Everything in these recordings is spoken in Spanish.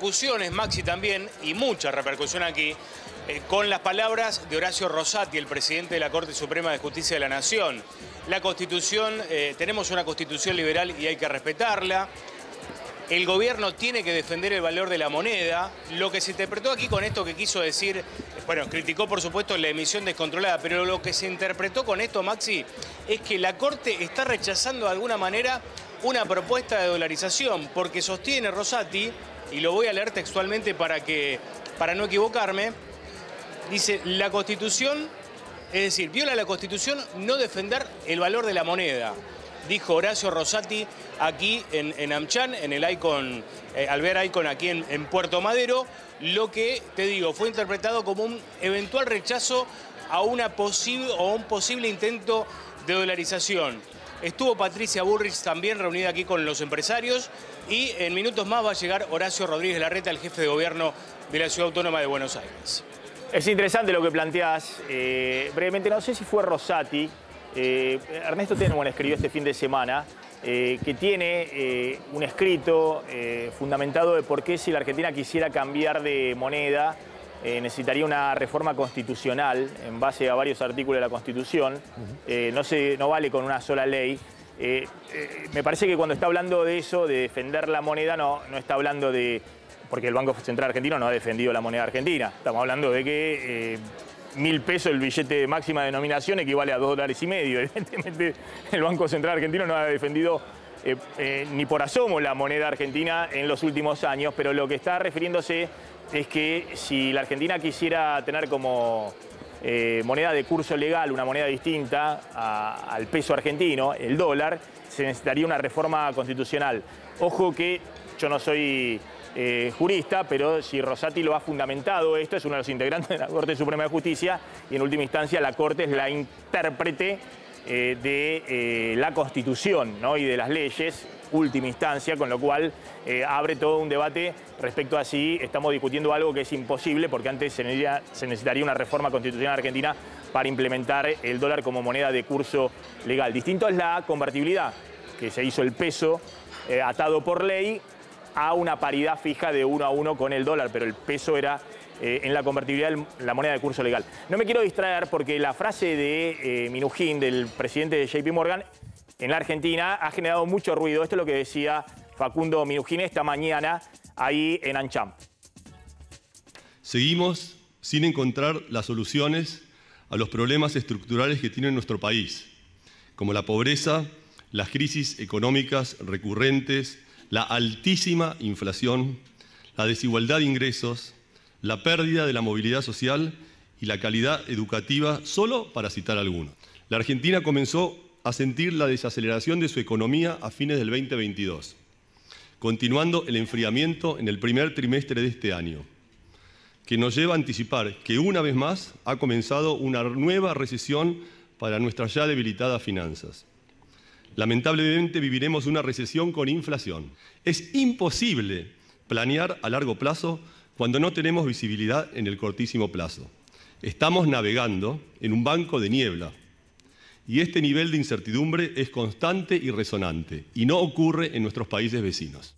repercusiones, Maxi también, y mucha repercusión aquí, eh, con las palabras de Horacio Rosati, el presidente de la Corte Suprema de Justicia de la Nación. La Constitución, eh, tenemos una Constitución liberal y hay que respetarla. El gobierno tiene que defender el valor de la moneda. Lo que se interpretó aquí con esto que quiso decir, bueno, criticó por supuesto la emisión descontrolada, pero lo que se interpretó con esto, Maxi, es que la Corte está rechazando de alguna manera una propuesta de dolarización, porque sostiene Rosati, y lo voy a leer textualmente para, que, para no equivocarme, dice, la Constitución, es decir, viola la Constitución no defender el valor de la moneda, dijo Horacio Rosati aquí en, en Amchan, en el Icon, eh, al ver Icon aquí en, Puerto Madero, lo que, te digo, fue interpretado como un eventual rechazo a una posible o un posible intento de dolarización. Estuvo Patricia Burrich también reunida aquí con los empresarios y en minutos más va a llegar Horacio Rodríguez Larreta, el jefe de gobierno de la Ciudad Autónoma de Buenos Aires. Es interesante lo que planteás. Eh, brevemente, no sé si fue Rosati. Eh, Ernesto Tenman escribió este fin de semana eh, que tiene eh, un escrito fundamentado de por qué si la Argentina quisiera cambiar de moneda eh, necesitaría una reforma constitucional en base a varios artículos de la Constitución. Eh, no, se, no vale con una sola ley. Eh, me parece que cuando está hablando de eso, de defender la moneda, no, no está hablando de... Porque el Banco Central Argentino no ha defendido la moneda argentina. Estamos hablando de que mil pesos el billete de máxima denominación equivale a dos dólares y medio. Evidentemente el Banco Central Argentino no ha defendido eh, eh, ni por asomo la moneda argentina en los últimos años, pero lo que está refiriéndose es que si la Argentina quisiera tener como eh, moneda de curso legal una moneda distinta al peso argentino, el dólar, se necesitaría una reforma constitucional. Ojo que yo no soy jurista, pero si Rosati lo ha fundamentado esto, es uno de los integrantes de la Corte Suprema de Justicia y en última instancia la Corte es la intérprete eh, de eh, la Constitución ¿no? y de las leyes, última instancia, con lo cual eh, abre todo un debate respecto a si estamos discutiendo algo que es imposible, porque antes se necesitaría, una reforma constitucional argentina para implementar el dólar como moneda de curso legal. Distinto es la convertibilidad, que se hizo el peso atado por ley a una paridad fija de uno a uno con el dólar, pero el peso era eh, en la convertibilidad el- la moneda de curso legal. No me quiero distraer porque la frase de eh, Minujín, del presidente de JP Morgan, en la Argentina ha generado mucho ruido. Esto es lo que decía Facundo Minujín esta mañana ahí en Ancham. Seguimos sin encontrar las soluciones a los problemas estructurales que tiene nuestro país, como la pobreza, las crisis económicas recurrentes, la altísima inflación, la desigualdad de ingresos, la pérdida de la movilidad social y la calidad educativa, solo para citar algunos. La Argentina comenzó a sentir la desaceleración de su economía a fines del 2022, continuando el enfriamiento en el primer trimestre de este año que nos lleva a anticipar que una vez más ha comenzado una nueva recesión para nuestras ya debilitadas finanzas. Lamentablemente viviremos una recesión con inflación. Es imposible planear a largo plazo cuando no tenemos visibilidad en el cortísimo plazo. Estamos navegando en un banco de niebla y este nivel de incertidumbre es constante y resonante y no ocurre en nuestros países vecinos.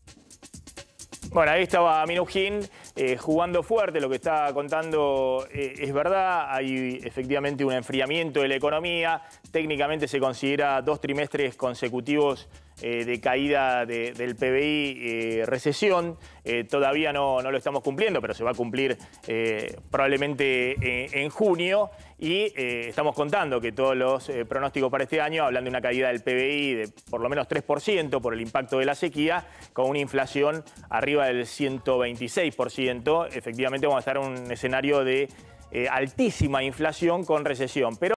Bueno, ahí estaba Minujín eh, jugando fuerte, lo que está contando eh, es verdad, hay efectivamente un enfriamiento de la economía, técnicamente se considera dos trimestres consecutivos eh, de caída de- del PBI, eh, recesión, Eh, todavía no, no lo estamos cumpliendo, pero se va a cumplir probablemente en junio y estamos contando que todos los pronósticos para este año hablan de una caída del PBI de por lo menos 3% por el impacto de la sequía, con una inflación arriba del 126%. Efectivamente vamos a estar en un escenario de altísima inflación con recesión. Pero